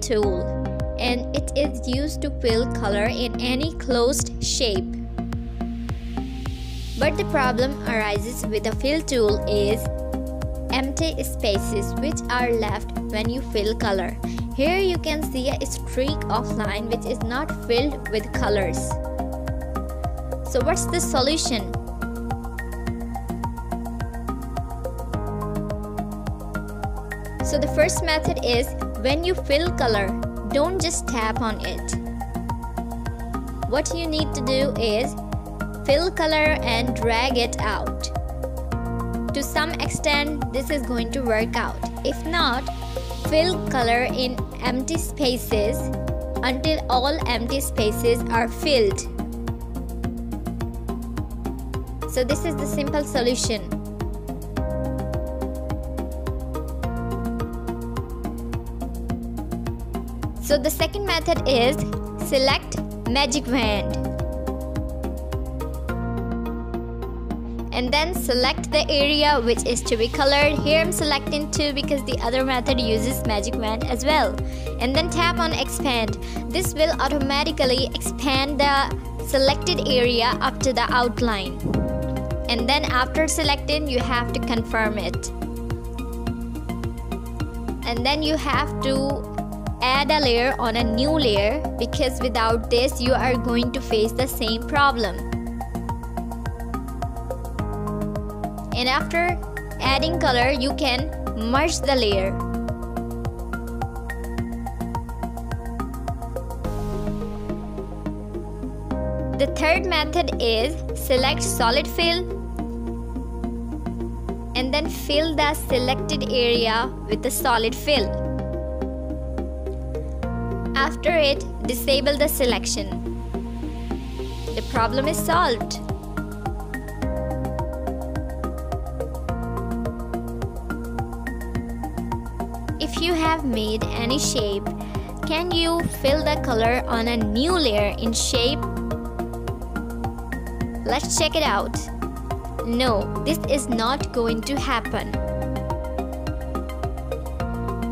tool and it is used to fill color in any closed shape. But the problem arises with a fill tool is empty spaces which are left when you fill color. Here you can see a streak of line which is not filled with colors. So what's the solution? So the first method is when you fill color, don't just tap on it. What you need to do is fill color and drag it out. To some extent, this is going to work out. If not, fill color in empty spaces until all empty spaces are filled. So this is the simple solution. So the second method is select magic wand. And then select the area which is to be colored. Here I'm selecting 2 because the other method uses magic wand as well. And then tap on expand. This will automatically expand the selected area up to the outline. And then after selecting you have to confirm it. And then you have to add a layer on a new layer because without this you are going to face the same problem. And after adding color you can merge the layer. The third method is select solid fill and then fill the selected area with the solid fill. After it, disable the selection. The problem is solved. If you have made any shape, can you fill the color on a new layer in shape? Let's check it out. No, this is not going to happen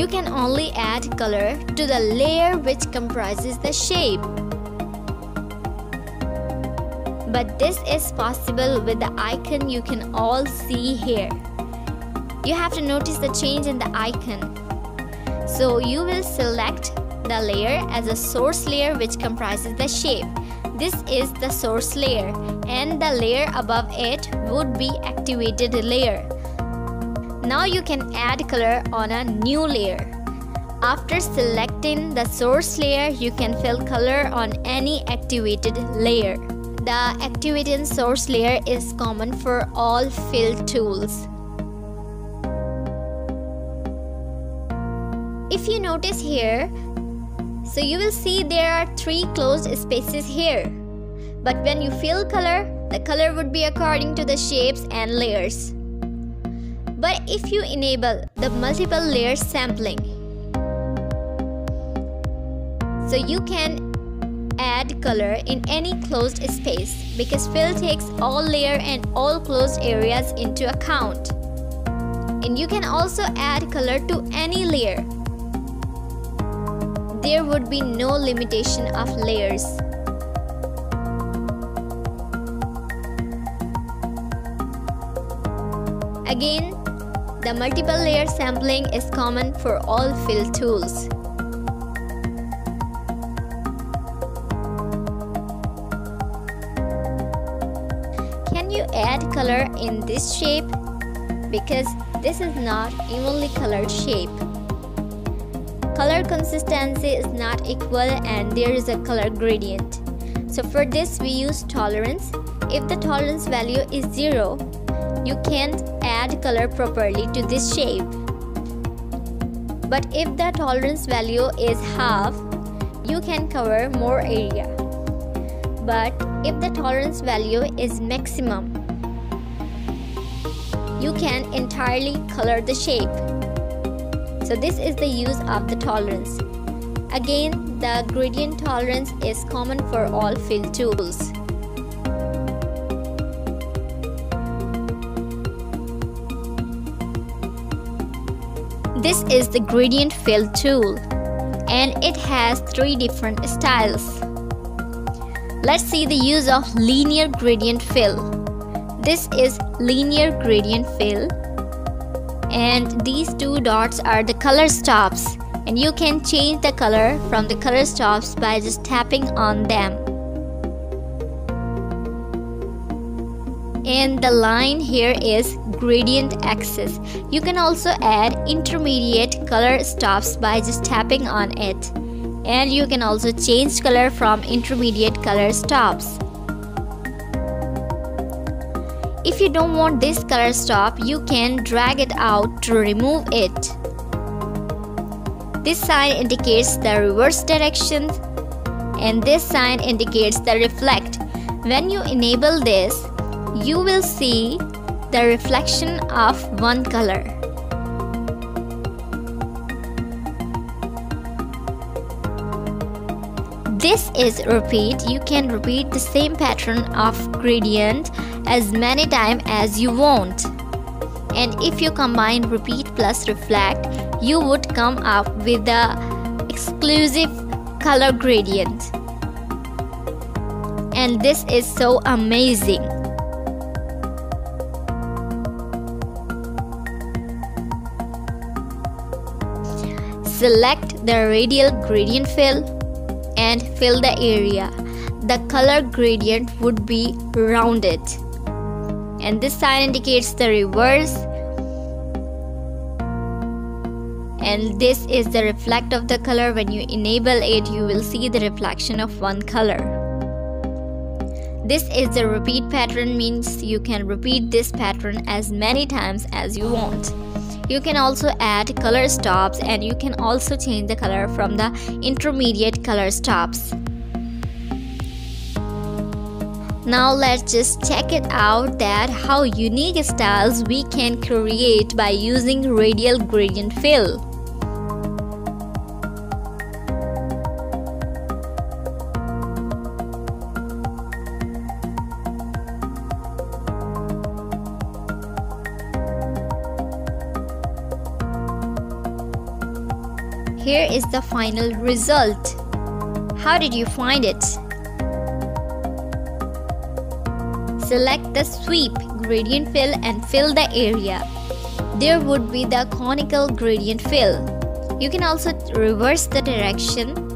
you can only add color to the layer which comprises the shape. But this is possible with the icon you can all see here. You have to notice the change in the icon. So you will select the layer as a source layer which comprises the shape. This is the source layer and the layer above it would be activated layer. Now you can add color on a new layer. After selecting the source layer, you can fill color on any activated layer. The activated source layer is common for all fill tools. If you notice here, so you will see there are three closed spaces here. But when you fill color, the color would be according to the shapes and layers. But if you enable the multiple layer sampling, so you can add color in any closed space because fill takes all layer and all closed areas into account. And you can also add color to any layer. There would be no limitation of layers. Again, the multiple layer sampling is common for all fill tools. Can you add color in this shape? Because this is not evenly colored shape. Color consistency is not equal and there is a color gradient. So for this we use tolerance. If the tolerance value is 0, you can't add color properly to this shape. But if the tolerance value is half, you can cover more area. But if the tolerance value is maximum, you can entirely color the shape. So this is the use of the tolerance. Again, the gradient tolerance is common for all fill tools. This is the gradient fill tool. and it has three different styles. Let's see the use of linear gradient fill. This is linear gradient fill and these two dots are the color stops and you can change the color from the color stops by just tapping on them. And the line here is gradient axis. You can also add intermediate color stops by just tapping on it. And you can also change color from intermediate color stops. If you don't want this color stop, you can drag it out to remove it. This sign indicates the reverse direction and this sign indicates the reflect. When you enable this, you will see the reflection of one color. This is repeat. You can repeat the same pattern of gradient as many times as you want. And if you combine repeat plus reflect, you would come up with the exclusive color gradient. And this is so amazing. Select the radial gradient fill and fill the area. The color gradient would be rounded. And this sign indicates the reverse and this is the reflect of the color when you enable it you will see the reflection of one color this is the repeat pattern means you can repeat this pattern as many times as you want you can also add color stops and you can also change the color from the intermediate color stops now let's just check it out that how unique styles we can create by using radial gradient fill. Is the final result. How did you find it? Select the sweep gradient fill and fill the area. There would be the conical gradient fill. You can also reverse the direction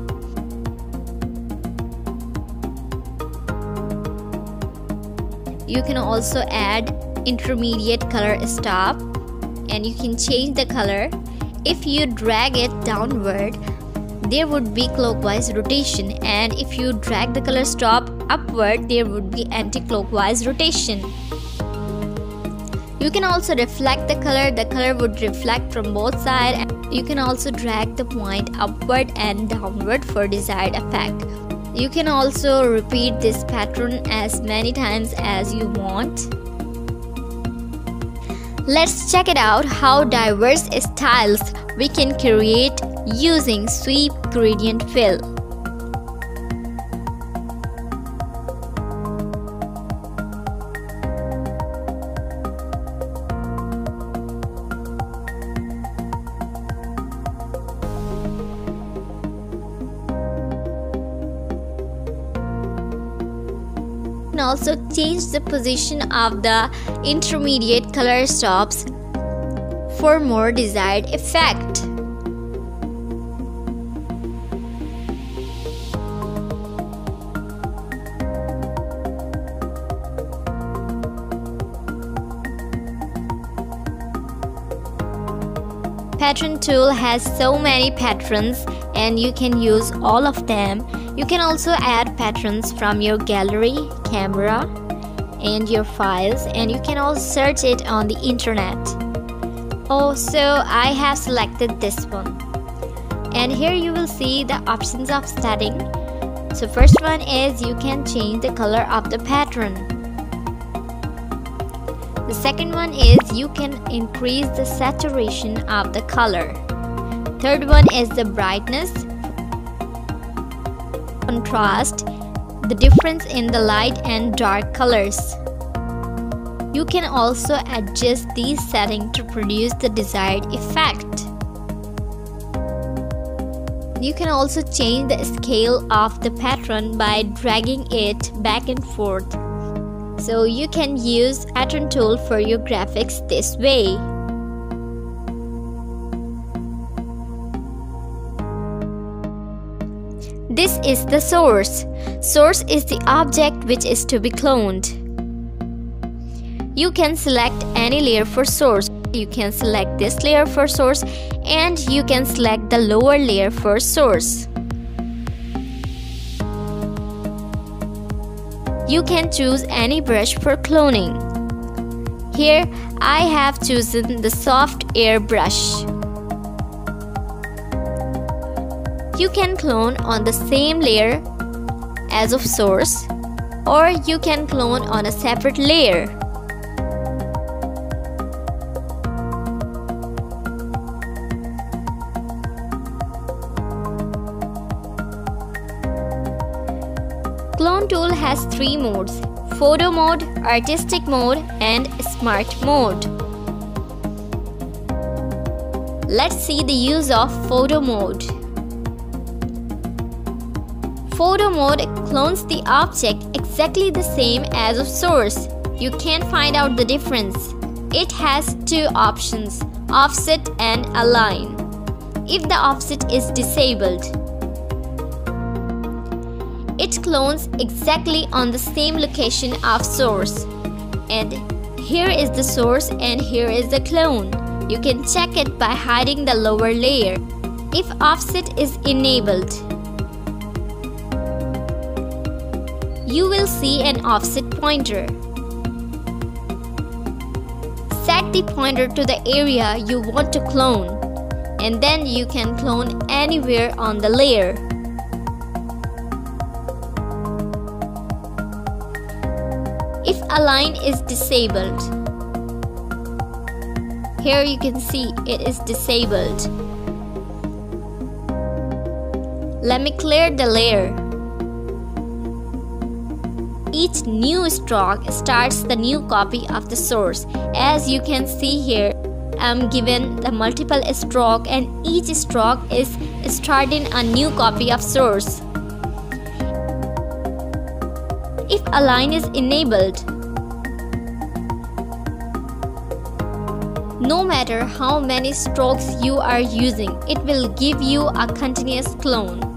you can also add intermediate color stop and you can change the color if you drag it downward, there would be clockwise rotation and if you drag the color stop upward, there would be anti-clockwise rotation. You can also reflect the color, the color would reflect from both sides. You can also drag the point upward and downward for desired effect. You can also repeat this pattern as many times as you want. Let's check it out how diverse styles we can create using sweep gradient fill. Can also change the position of the intermediate color stops for more desired effect. Pattern tool has so many patterns and you can use all of them you can also add patterns from your gallery, camera, and your files and you can also search it on the internet. Oh, so I have selected this one. And here you will see the options of setting. So first one is you can change the color of the pattern. The second one is you can increase the saturation of the color. Third one is the brightness contrast the difference in the light and dark colors. You can also adjust these settings to produce the desired effect. you can also change the scale of the pattern by dragging it back and forth. So you can use pattern tool for your graphics this way. Is the source. Source is the object which is to be cloned. You can select any layer for source. You can select this layer for source and you can select the lower layer for source. You can choose any brush for cloning. Here I have chosen the soft air brush. You can clone on the same layer as of source or you can clone on a separate layer. Clone tool has three modes photo mode, artistic mode, and smart mode. Let's see the use of photo mode. Photo mode clones the object exactly the same as of source. You can find out the difference. It has two options, offset and align. If the offset is disabled, it clones exactly on the same location of source. And here is the source and here is the clone. You can check it by hiding the lower layer. If offset is enabled, you will see an offset pointer. Set the pointer to the area you want to clone and then you can clone anywhere on the layer. If align is disabled, here you can see it is disabled. Let me clear the layer. Each new stroke starts the new copy of the source. As you can see here, I'm given the multiple stroke and each stroke is starting a new copy of source. If align is enabled, no matter how many strokes you are using, it will give you a continuous clone.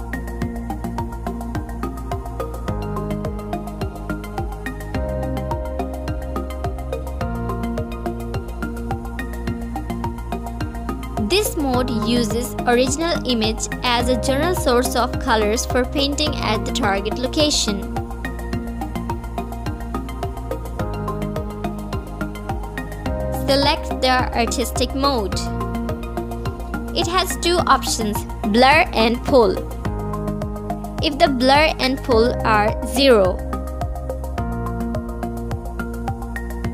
Mode uses original image as a general source of colors for painting at the target location. Select the artistic mode. It has two options, blur and pull. If the blur and pull are 0,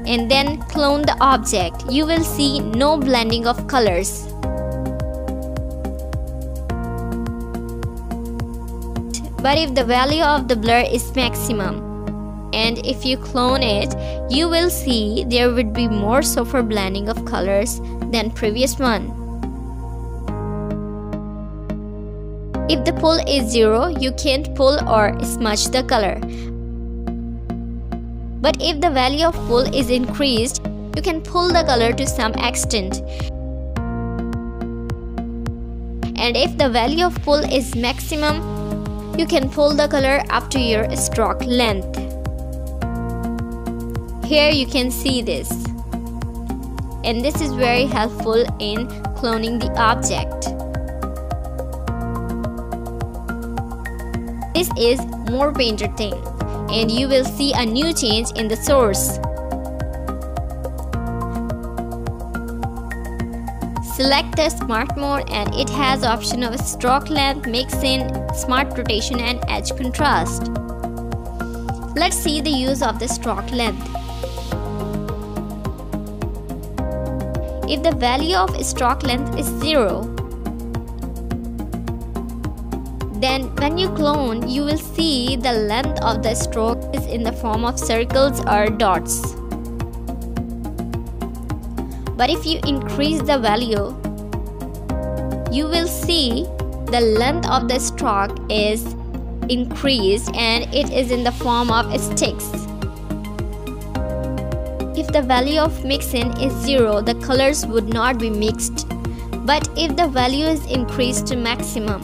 and then clone the object, you will see no blending of colors. But if the value of the blur is maximum, and if you clone it, you will see there would be more softer blending of colors than previous one. If the pull is 0, you can't pull or smudge the color. But if the value of pull is increased, you can pull the color to some extent. And if the value of pull is maximum, you can pull the color up to your stroke length. Here you can see this. And this is very helpful in cloning the object. This is more painter thing and you will see a new change in the source. Select the smart mode and it has option of stroke length, mix-in, smart rotation and edge contrast. Let's see the use of the stroke length. If the value of stroke length is 0, then when you clone, you will see the length of the stroke is in the form of circles or dots. But if you increase the value, you will see the length of the stroke is increased and it is in the form of sticks. If the value of mixin is 0, the colors would not be mixed. But if the value is increased to maximum,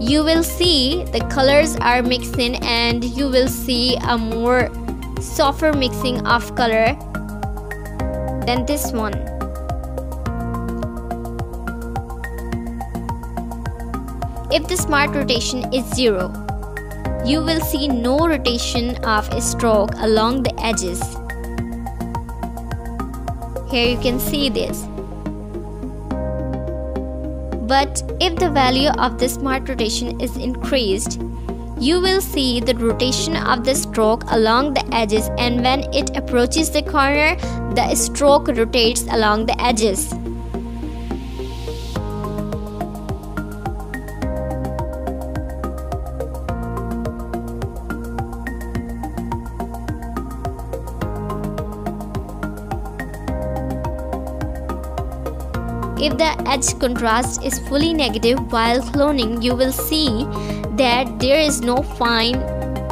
you will see the colors are mixing and you will see a more softer mixing of color than this one. If the smart rotation is 0, you will see no rotation of a stroke along the edges. Here you can see this. But if the value of the smart rotation is increased, you will see the rotation of the stroke along the edges and when it approaches the corner, the stroke rotates along the edges. If the edge contrast is fully negative while cloning, you will see that there is no fine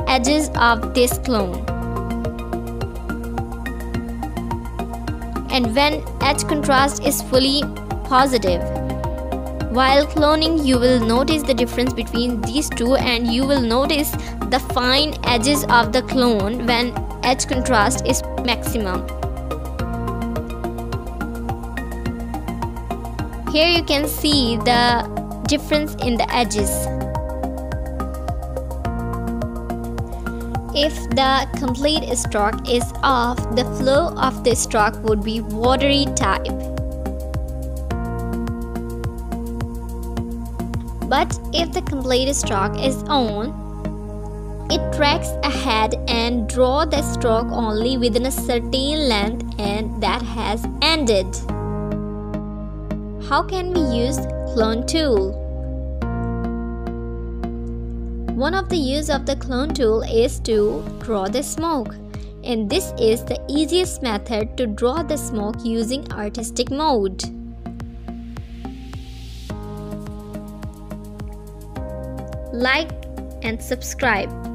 edges of this clone. And when edge contrast is fully positive, while cloning you will notice the difference between these two and you will notice the fine edges of the clone when edge contrast is maximum. Here you can see the difference in the edges. If the complete stroke is off, the flow of the stroke would be watery type. But if the complete stroke is on, it tracks ahead and draw the stroke only within a certain length and that has ended. How can we use clone tool? One of the use of the clone tool is to draw the smoke and this is the easiest method to draw the smoke using artistic mode. Like and subscribe.